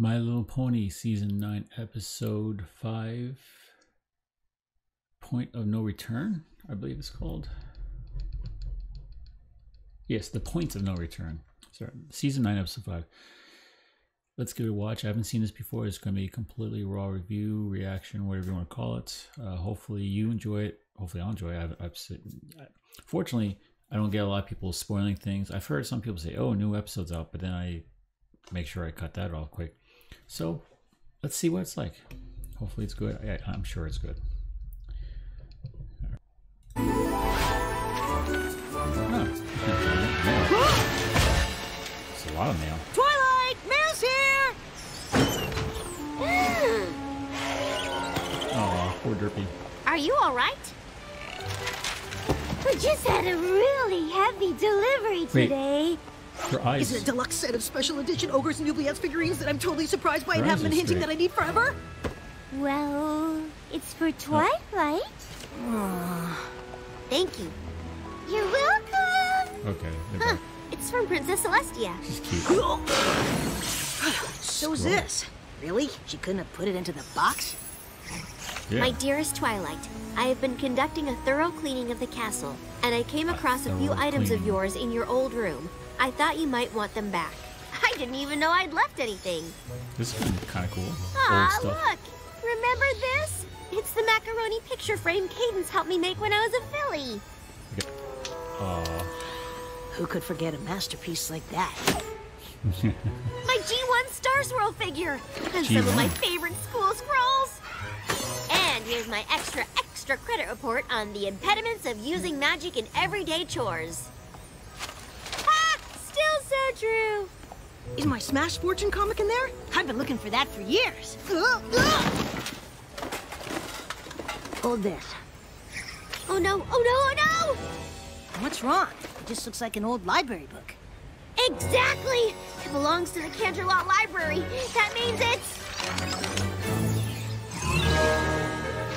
My Little Pony season 9 episode 5 Point of No Return, I believe it's called. Yes, The Point of No Return. Sorry, season 9 episode 5. Let's give it a watch. I haven't seen this before. It's going to be a completely raw review, reaction, whatever you want to call it. Uh, hopefully you enjoy it. Hopefully I'll enjoy it. I've, I've, fortunately, I don't get a lot of people spoiling things. I've heard some people say, "Oh, new episodes out," but then I make sure I cut that off quick. So let's see what it's like. Hopefully it's good. I, I'm sure it's good. Oh, it's a lot of mail. Twilight, Mail's here. Oh, poor Derpy. Are you all right? We just had a really heavy delivery Wait. Today. Her eyes. Is it a deluxe set of special edition ogres and oubliettes figurines that I'm totally surprised by and haven't been hinting straight. that I need forever? Well, it's for Twilight. Thank you. You're welcome. Okay. Huh. It's from Princess Celestia. She's cute. So's this. Really? She couldn't have put it into the box? Yeah. My dearest Twilight, I have been conducting a thorough cleaning of the castle, and I came across a few thorough items of yours in your old room. I thought you might want them back. I didn't even know I'd left anything. This is kind of cool. Old Ah, look! Remember this? It's the macaroni picture frame Cadance helped me make when I was a filly. Aw. Who could forget a masterpiece like that? My G1 Star Swirl figure! And some of my favorite school scrolls! And here's my extra, extra credit report on the impediments of using magic in everyday chores. Ha! Still! Is my Smash Fortune comic in there? I've been looking for that for years. Ugh, ugh. Hold this. Oh no, oh no, oh no! What's wrong? It just looks like an old library book. Exactly! It belongs to the Canterlot Library. That means it's...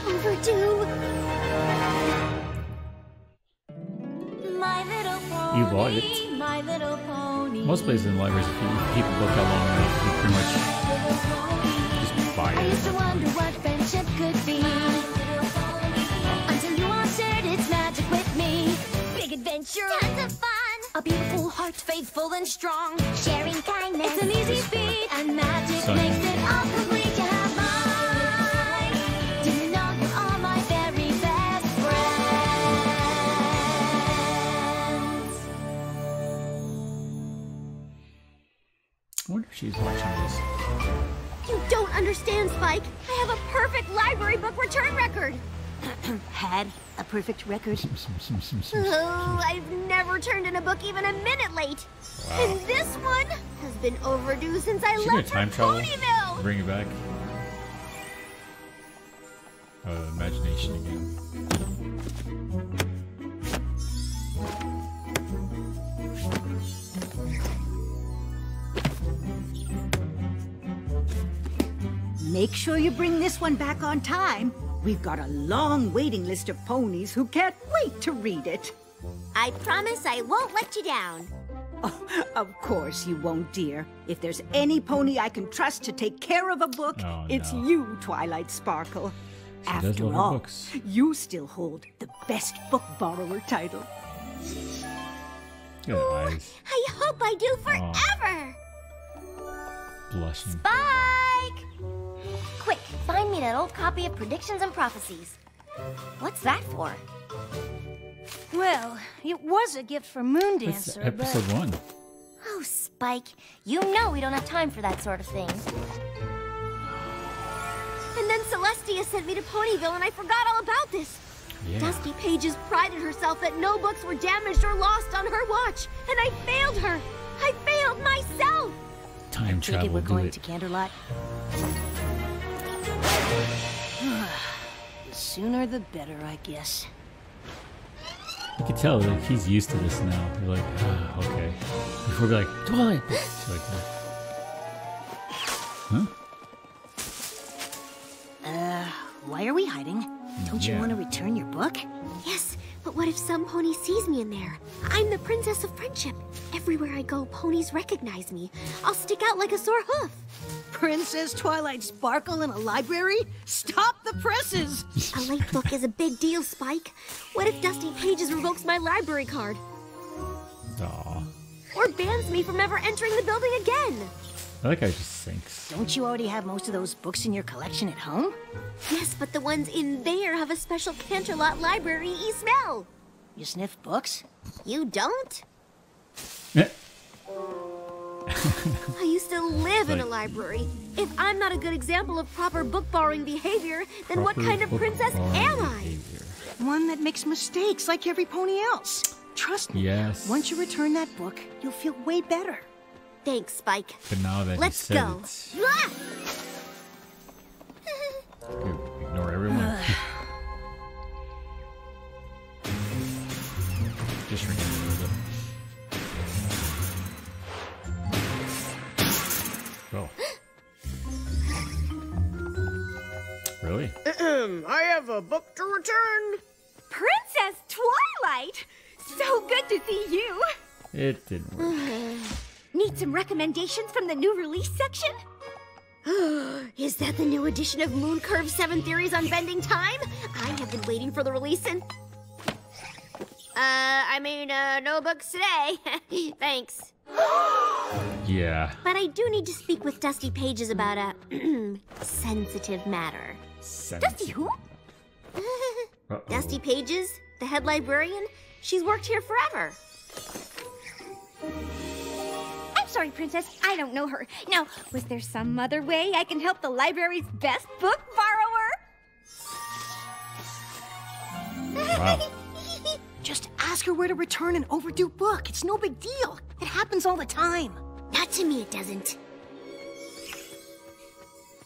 Overdue. My little pony. You bought it. My little pony. Most places in libraries, if you keep a book how long enough, you pretty much just buy I it. used to wonder what friendship could be. Until you answered its magic with me. Big adventure. Tons of fun. A beautiful heart, faithful and strong. Sharing kindness. It's an easy feat. And magic makes she's watching this. You don't understand, Spike. I have a perfect library book return record. Had a perfect record. Oh, I've never turned in a book even a minute late. And this one has been overdue since I She left for time travel? Ponyville. Bring it back. Uh, imagination again. Make sure you bring this one back on time. We've got a long waiting list of ponies who can't wait to read it. I promise I won't let you down. Oh, of course you won't, dear. If there's any pony I can trust to take care of a book, Oh, it's no. you, Twilight Sparkle. She After all, books. you still hold the best book borrower title. Good eyes. I hope I do forever. Blushing. Spike! Quick, find me that old copy of Predictions and Prophecies. What's that for? Well, it was a gift for Moon It's Dancer, episode but one. Oh, Spike, you know we don't have time for that sort of thing. And then Celestia sent me to Ponyville and I forgot all about this. Yeah. Dusty Pages prided herself that no books were damaged or lost on her watch, and I failed her. I failed myself. Time travel. we're going it. to Canterlot. the sooner the better, I guess. You can tell like he's used to this now. You're like, ah, okay. Before be like, Twilight. She's like, huh? Uh, why are we hiding? Don't you want to return your book? Yes, but But what if some pony sees me in there? I'm the princess of friendship. Everywhere I go, ponies recognize me. I'll stick out like a sore hoof. Princess Twilight Sparkle in a library? Stop the presses! A late book is a big deal, Spike. What if Dusty Pages revokes my library card? Aw. Or bans me from ever entering the building again? That guy just sinks. Don't you already have most of those books in your collection at home? Yes, but the ones in there have a special Canterlot library e smell. You sniff books? You don't? Eh, I used to live in a library. If I'm not a good example of proper book borrowing behavior, then what kind of princess am I? behavior. One that makes mistakes like every pony else. Trust me. Yes. Once you return that book, you'll feel way better. Thanks, Spike. But now that Let's he said go. it, ignore everyone. just ring it a little bit. Oh. Really? I have a book to return. Princess Twilight! So good to see you! It didn't work. Need some recommendations from the new release section? Is that the new edition of Moon Curve 7 Theories on Bending Time? I have been waiting for the release and... Uh, I mean, uh, no books today. Thanks. Yeah. But I do need to speak with Dusty Pages about a sensitive matter. Dusty who? Dusty Pages, the head librarian, she's worked here forever. I'm sorry, Princess. I don't know her. Now, was there some other way I can help the library's best book borrower? Wow. Just ask her where to return an overdue book. It's no big deal. It happens all the time. Not to me, it doesn't.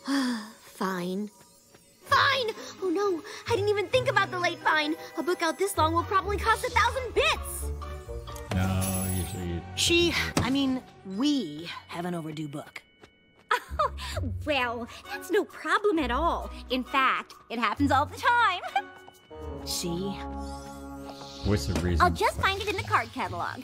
Fine. Fine! Oh no, I didn't even think about the late fine. A book out this long will probably cost a thousand bits. No. She, I mean, we have an overdue book. Oh, Well, that's no problem at all. In fact, it happens all the time. See? What's the reason? I'll just find it in the card catalog.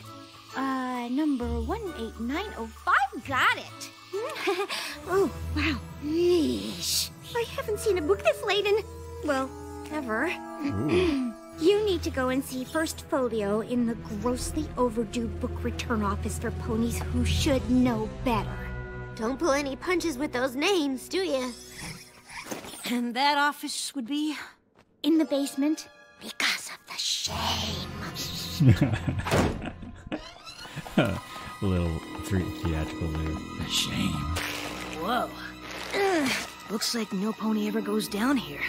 Uh, number 18905. Got it. oh, wow. Yeesh. I haven't seen a book this late in, well, ever. Ooh. You need to go and see First Folio in the grossly overdue book return office for ponies who should know better. Don't pull any punches with those names, do you? And that office would be? In the basement. Because of the shame. A little three theatrical there. The shame. Whoa. Ugh. Looks like no pony ever goes down here.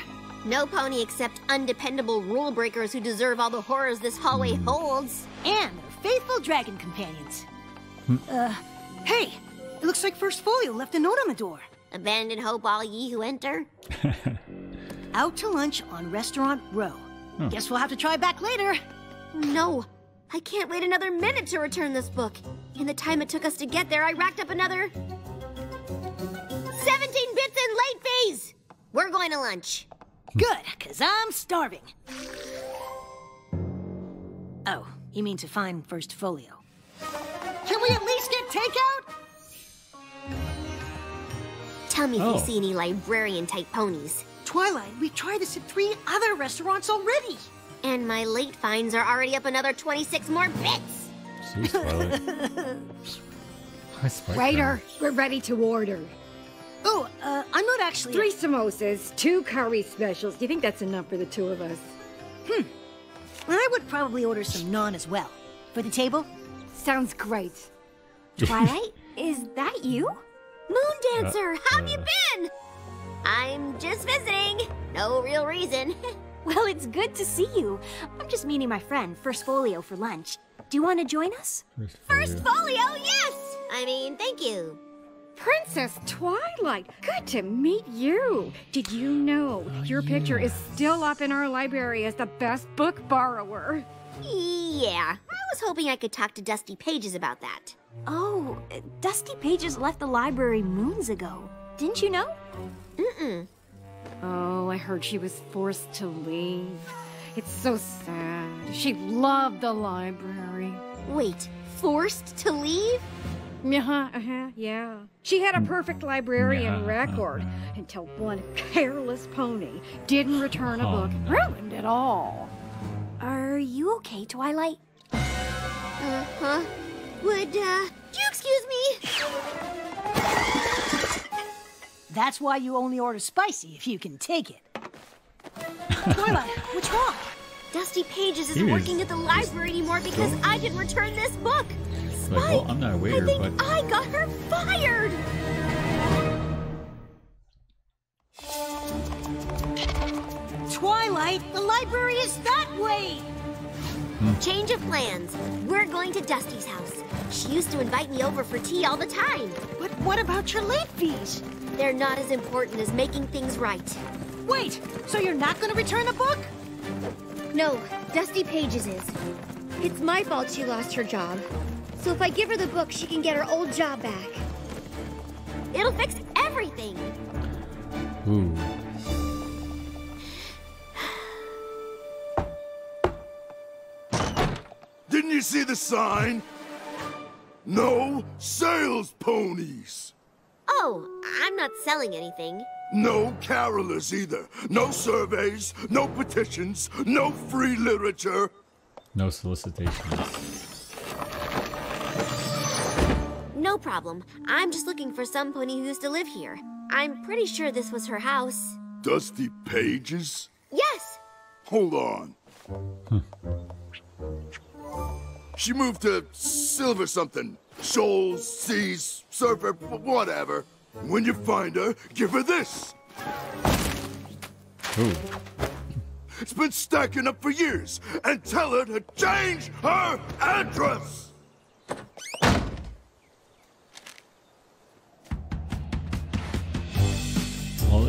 No pony except undependable rule breakers who deserve all the horrors this hallway hmm. holds. And their faithful dragon companions. Hmm. uh, hey, it looks like First Folio left a note on the door. Abandon hope, all ye who enter. Out to lunch on Restaurant Row. Hmm. Guess we'll have to try back later. No, I can't wait another minute to return this book. In the time it took us to get there, I racked up another 17 bits in late fees. We're going to lunch. Good, because I'm starving. Oh, you mean to find First Folio. Can we at least get takeout? Tell me if Oh. you see any librarian type ponies. Twilight, we've tried this at three other restaurants already. And my late fines are already up another 26 more bits. Jeez, Twilight. Why Waiter, we're ready to order. Oh, uh, I'm not actually. Three samosas, two curry specials. Do you think that's enough for the two of us? Hmm. I would probably order some naan as well. For the table? Sounds great. Twilight? Is that you? Moondancer, how have you uh. been? I'm just visiting. No real reason. Well, it's good to see you. I'm just meeting my friend, First Folio, for lunch. Do you want to join us? First Folio, yes! I mean, thank you. Princess Twilight, good to meet you. Did you know your picture is still up in our library as the best book borrower? Yeah, I was hoping I could talk to Dusty Pages about that. Oh, uh, Dusty Pages left the library moons ago. Didn't you know? Mm-mm. Oh, I heard she was forced to leave. It's so sad. She loved the library. Wait, forced to leave? Uh-huh, uh-huh, yeah. She had a perfect librarian Yeah, record uh-huh. until one careless pony didn't return a Oh, book. no. Ruined it all. Are you okay, Twilight? Uh huh. Would, uh, you excuse me? That's why you only order spicy if you can take it. Twilight, what's wrong? Dusty Pages isn't He is- working at the library anymore because I didn't return this book. Like, well, I'm not a I waiter, think but I got her fired. Twilight, the library is that way. Hmm. Change of plans. We're going to Dusty's house. She used to invite me over for tea all the time. But what about your late fees? They're not as important as making things right. Wait, so you're not going to return the book? No, Dusty Pages is. It's my fault she lost her job. So if I give her the book, she can get her old job back. It'll fix everything. ooh. Didn't you see the sign? No sales ponies. Oh, I'm not selling anything. No carolers either. No surveys, no petitions, no free literature. No solicitations. No problem. I'm just looking for some pony who used to live here. I'm pretty sure this was her house. Dusty Pages? Yes! Hold on. She moved to Silver something. Shoals, Seas, Surfer, whatever. When you find her, give her this. Ooh. It's been stacking up for years. And tell her to change her address.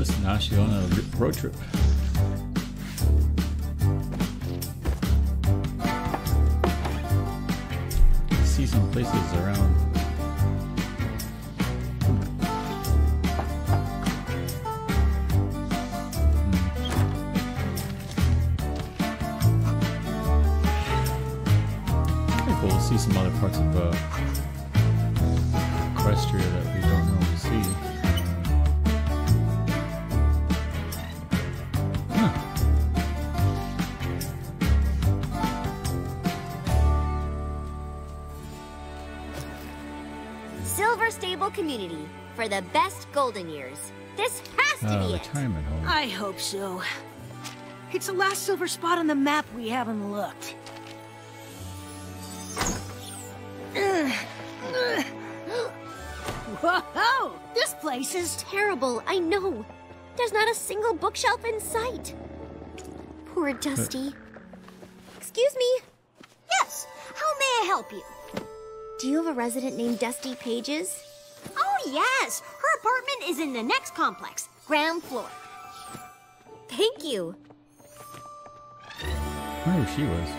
This, now she's on a road trip. See some places around. Silver Stable Community for the best golden years. This has to Uh, be it. retirement home. I hope so. It's the last silver spot on the map we haven't looked. Ugh. Ugh. Whoa! This place is Terrible, I know. There's not a single bookshelf in sight. Poor Dusty. Excuse me, Yes, how may I help you? do you have a resident named Dusty Pages? Oh, yes. Her apartment is in the next complex, ground floor. Thank you. I wonder who she was.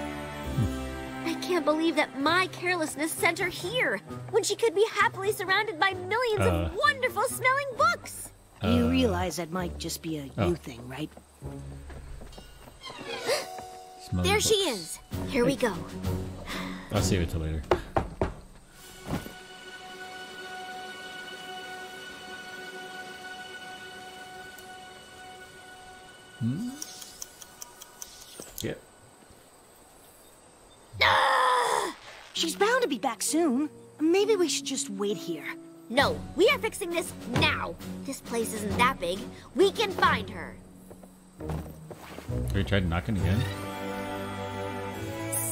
I can't believe that my carelessness sent her here when she could be happily surrounded by millions Uh. of wonderful smelling books. You realize that might just be a oh. you thing, right? Smelling There she is. Here we go. I'll save it till later. She's bound to be back soon. Maybe we should just wait here. No, we are fixing this now. This place isn't that big. We can find her. Have you tried knocking again?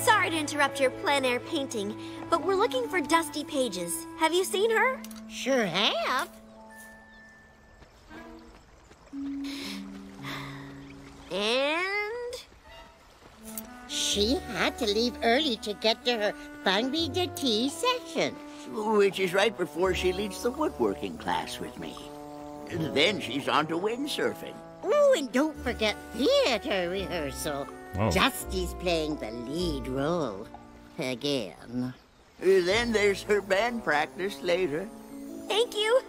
Sorry to interrupt your plein air painting, but we're looking for Dusty Pages. Have you seen her? Sure have. And She had to leave early to get to her Bangby de Tea session. Which is right before she leads the woodworking class with me. Then she's on to windsurfing. Oh, and don't forget theater rehearsal. Oh. Dusty's playing the lead role. Again. Then there's her band practice later. thank you.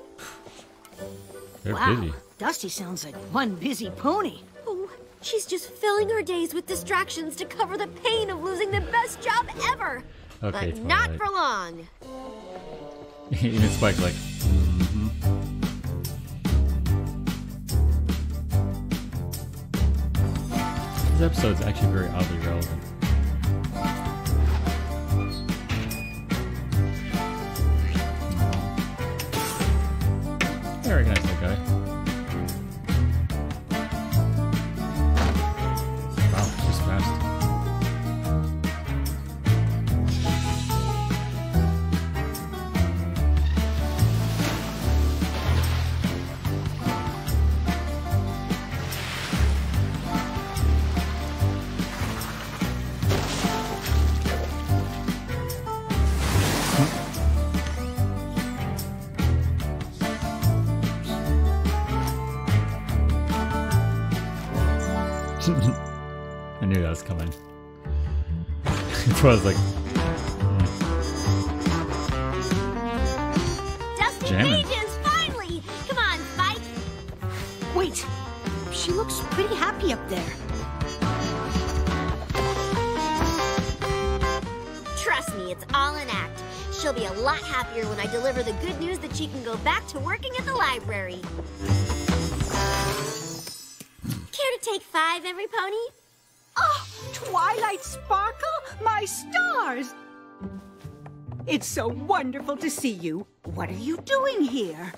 They're wow, busy. Dusty sounds like one busy pony. She's just filling her days with distractions to cover the pain of losing the best job ever. Okay, but not for long. Even Spike like. "Mhm." This episode's actually very oddly relevant. I recognize that guy. I knew that was coming. so I was like, mm. Dusty Jamming. Pages, finally! Come on, Spike. Wait, she looks pretty happy up there. Trust me, it's all an act. She'll be a lot happier when I deliver the good news that she can go back to working at the library. Care to take five, every pony? Oh, Twilight Sparkle, my stars! It's so wonderful to see you. What are you doing here?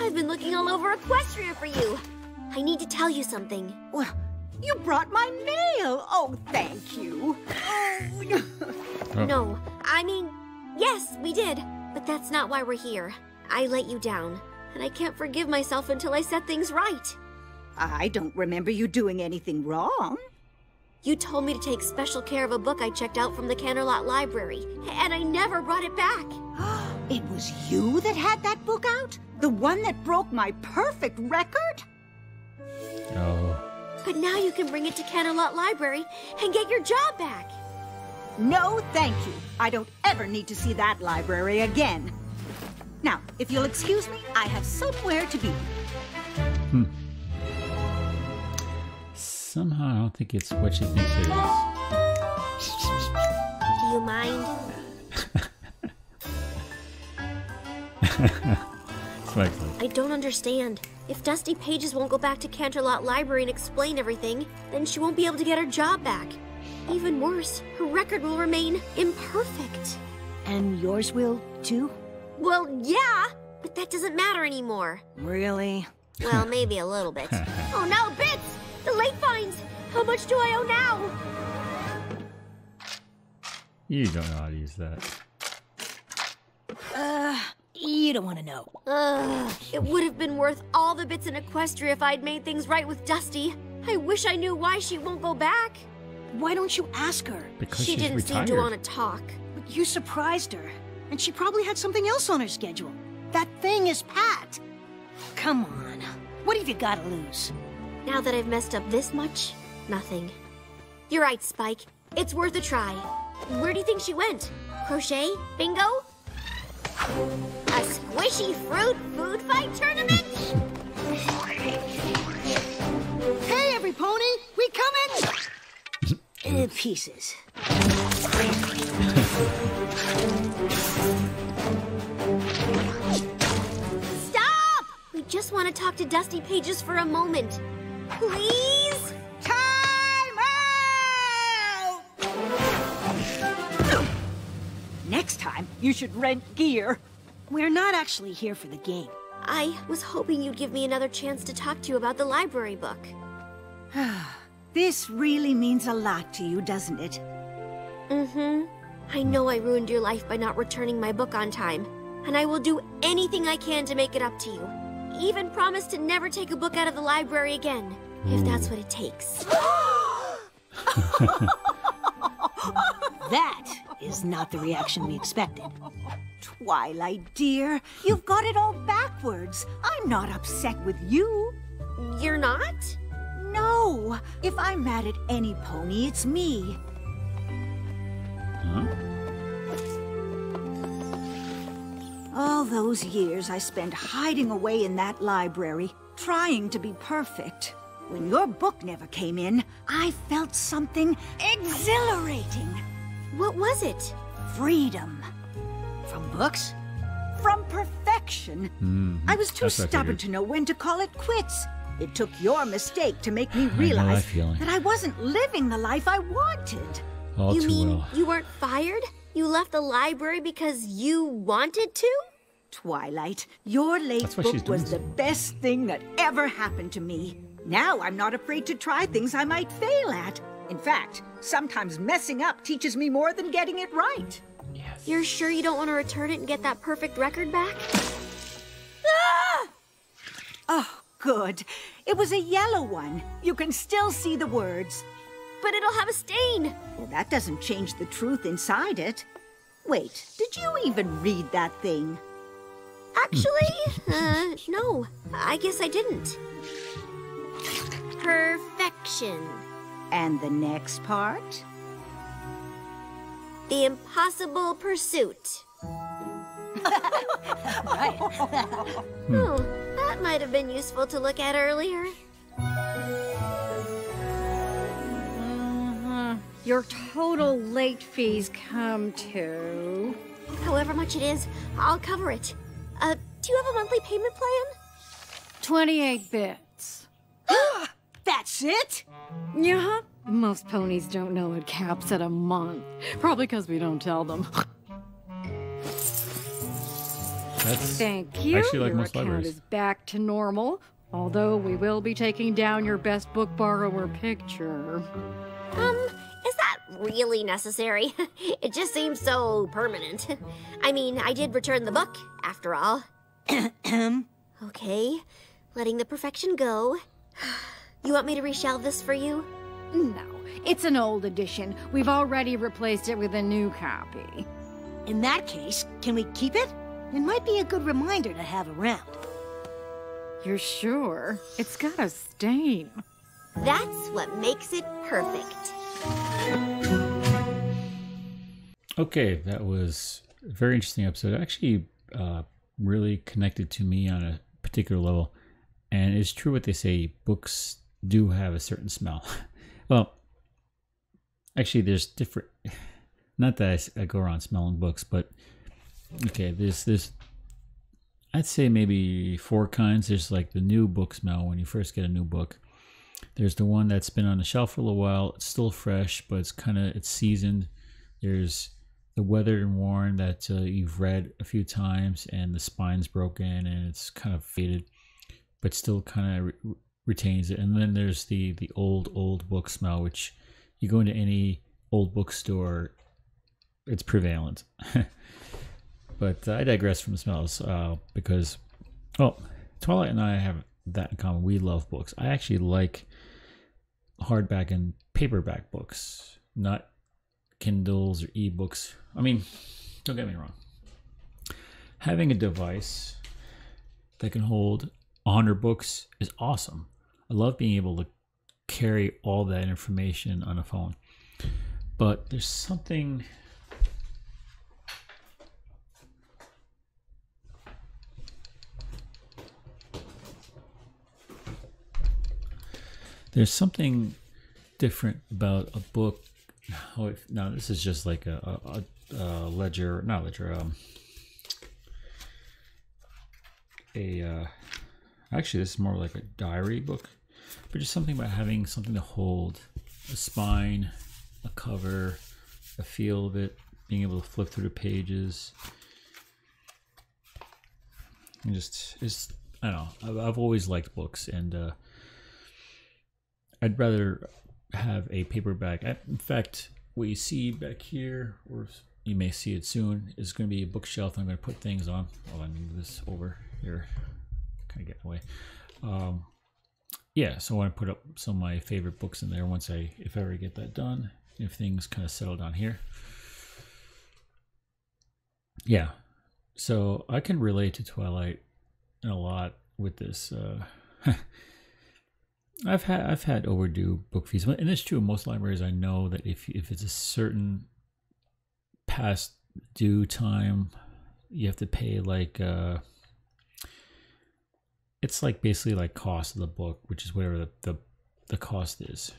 I've been looking all over Equestria for you. I need to tell you something. Well, you brought my mail. Oh, thank you. Oh, oh, No, I mean, yes, we did, but that's not why we're here. I let you down, and I can't forgive myself until I set things right. I don't remember you doing anything wrong. You told me to take special care of a book I checked out from the Canterlot Library, and I never brought it back. It was you that had that book out? The one that broke my perfect record? oh. But now you can bring it to Canterlot Library and get your job back. No, thank you. I don't ever need to see that library again. Now, if you'll excuse me, I have somewhere to be. Hmm. Somehow I don't think it's what she thinks it is. Do you mind? Spike's like, I don't understand. If Dusty Pages won't go back to Canterlot Library and explain everything, then she won't be able to get her job back. Even worse, her record will remain imperfect. And yours will, too? Well, yeah, but that doesn't matter anymore. Really? Well, maybe a little bit. oh no, Bits! The late fines! How much do I owe now? you don't know how to use that. Uh, you don't want to know. Ugh, it would have been worth all the bits in Equestria if I'd made things right with Dusty. I wish I knew why she won't go back. Why don't you ask her? Because she she's didn't retired. seem to want to talk. But you surprised her, and she probably had something else on her schedule. That thing is Pat. Come on. What have you got to lose? Now that I've messed up this much, nothing. You're right, Spike. It's worth a try. Where do you think she went? Crochet? Bingo? A squishy fruit food fight tournament? Hey, every pony! We coming! uh, pieces. Stop! We just want to talk to Dusty Pages for a moment. Please? Next time, you should rent gear. We're not actually here for the game. I was hoping you'd give me another chance to talk to you about the library book. This really means a lot to you, doesn't it? Mm-hmm. I know I ruined your life by not returning my book on time, and I will do anything I can to make it up to you. Even promise to never take a book out of the library again, if that's what it takes. That is not the reaction we expected. Twilight, dear, you've got it all backwards. I'm not upset with you. You're not? No. If I'm mad at any pony, it's me. Huh? All those years I spent hiding away in that library, trying to be perfect. When your book never came in, I felt something exhilarating. What was it? Freedom. From books? From perfection. Hmm. I was too that's stubborn to know when to call it quits. It took your mistake to make me realize feeling. that I wasn't living the life I wanted. All you too mean well. you weren't fired? You left the library because you wanted to? Twilight, your late That's what she's book was the doing. best thing that ever happened to me. Now I'm not afraid to try things I might fail at. In fact, sometimes messing up teaches me more than getting it right. Yes. You're sure you don't want to return it and get that perfect record back? Ah! Oh, good. It was a yellow one. You can still see the words. But it'll have a stain. Well, that doesn't change the truth inside it. Wait, did you even read that thing? Actually, uh, no. I guess I didn't. Perfection. And the next part? The impossible pursuit. Right. Oh, that might have been useful to look at earlier. Mhm. Your total late fees come to. However much it is, I'll cover it. Uh, do you have a monthly payment plan? 28 bits. That's it? Yeah, most ponies don't know it caps at a month. Probably because we don't tell them. That's Thank you. actually like Your most account libraries. is back to normal. Although we will be taking down your best book borrower picture. Um, is that really necessary? it just seems so permanent. I mean, I did return the book, after all. okay, letting the perfection go. You want me to reshelve this for you? No, it's an old edition. We've already replaced it with a new copy. In that case, can we keep it? It might be a good reminder to have around. You're sure? It's got a stain. That's what makes it perfect. Okay, that was a very interesting episode. Actually, uh, really connected to me on a particular level. And it's true what they say books do have a certain smell. well, actually, there's different. Not that I go around smelling books, but okay, there's this. I'd say maybe four kinds. There's like the new book smell when you first get a new book. There's the one that's been on the shelf for a little while. It's still fresh, but it's kind of it's seasoned. There's the weathered and worn that uh, you've read a few times, and the spine's broken and it's kind of faded, but still kind of retains it. And then there's the the old old book smell, which you go into any old bookstore, it's prevalent. but I digress from smells uh, because, well, Twilight and I have that in common. We love books. I actually like hardback and paperback books, not Kindles or ebooks. I mean, don't get me wrong. Having a device that can hold 100 books is awesome. I love being able to carry all that information on a phone. But there's something there's something different about a book. Oh, no, this is just like a, a, a ledger, not ledger. Um, a uh, actually, this is more like a diary book, but just something about having something to hold, a spine, a cover, a feel of it, being able to flip through the pages. And just, it's, I don't know. I've, I've always liked books, and uh, I'd rather have a paperback. In fact, what you see back here, or you may see it soon, is going to be a bookshelf. I'm going to put things on. Let me move this over here. Kind of get away. Um, yeah, so I want to put up some of my favorite books in there once I, if I ever get that done. If things kind of settle down here. Yeah, so I can relate to Twilight a lot with this. Uh, I've had I've had overdue book fees, and it's true. Most libraries I know that if if it's a certain past due time, you have to pay like uh, it's like basically like cost of the book, which is whatever the, the the cost is.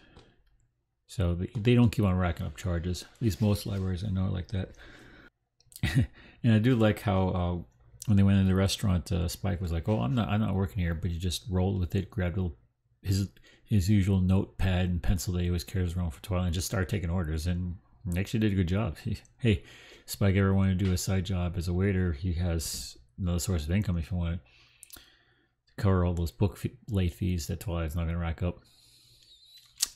So they, don't keep on racking up charges. At least most libraries I know are like that. and I do like how uh, when they went in the restaurant, uh, Spike was like, "Oh, I'm not, I'm not working here," but he just rolled with it, grabbed his his usual notepad and pencil that he always carries around for Twilight, and just started taking orders. And actually did a good job. He, hey, Spike ever wanted to do a side job as a waiter, he has another source of income if you want to cover all those book fee, late fees that Twilight's not going to rack up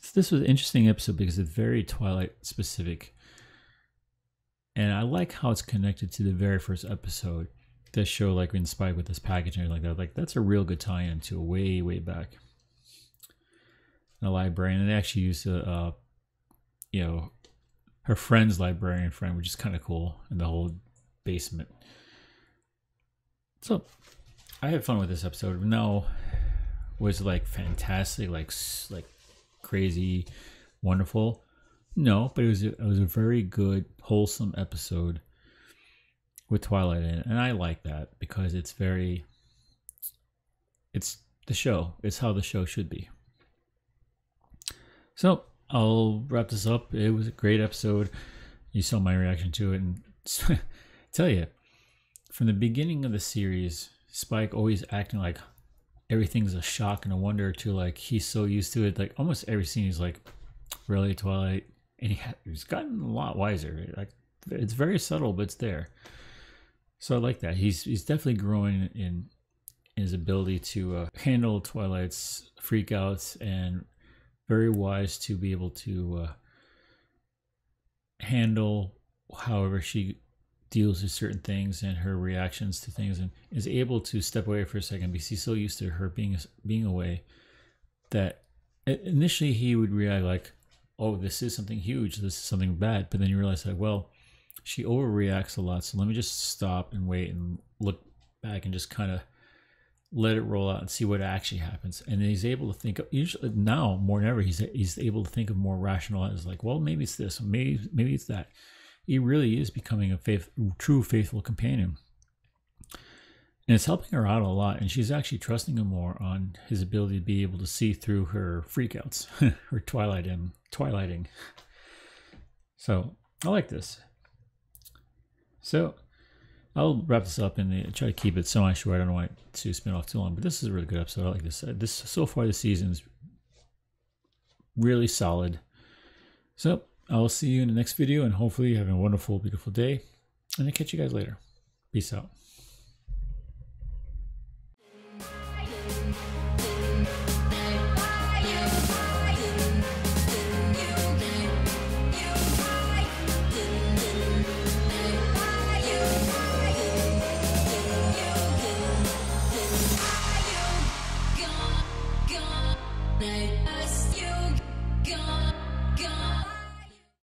So this was an interesting episode because it's very Twilight specific. And I like how it's connected to the very first episode. This show, like in Spike with this package and like that, like that's a real good tie-in to way, way back. The librarian, and they actually used a, uh, you know, her friend's librarian friend, which is kind of cool, in the whole basement. So, I had fun with this episode. No, was like fantastic, like like crazy, wonderful. No, but it was a, it was a very good, wholesome episode with Twilight in it, and I like that because it's very. It's the show. It's how the show should be. So I'll wrap this up. It was a great episode. You saw my reaction to it, and tell you, from the beginning of the series, Spike always acting like everything's a shock and a wonder to like he's so used to it. Like almost every scene he's like, really Twilight, and he he's gotten a lot wiser. Like it's very subtle, but it's there. So I like that. He's he's definitely growing in, in his ability to uh, handle Twilight's freakouts and very wise to be able to uh, handle however she deals with certain things and her reactions to things and is able to step away for a second because he's so used to her being being away that initially he would react like oh this is something huge this is something bad. But then you realize like well she overreacts a lot. So let me just stop and wait and look back and just kind of let it roll out and see what actually happens. And he's able to think of usually now more than ever he's he's able to think of more rational as like well maybe it's this maybe maybe it's that he really is becoming a faith, true faithful companion. And it's helping her out a lot. And she's actually trusting him more on his ability to be able to see through her freakouts, her twilight and twilighting. So I like this. So I'll wrap this up and uh, try to keep it semi short. I don't want to spin off too long, but this is a really good episode. I like this. Uh, this so far the season's really solid. So I will see you in the next video and hopefully you have a wonderful, beautiful day. And I'll catch you guys later. Peace out.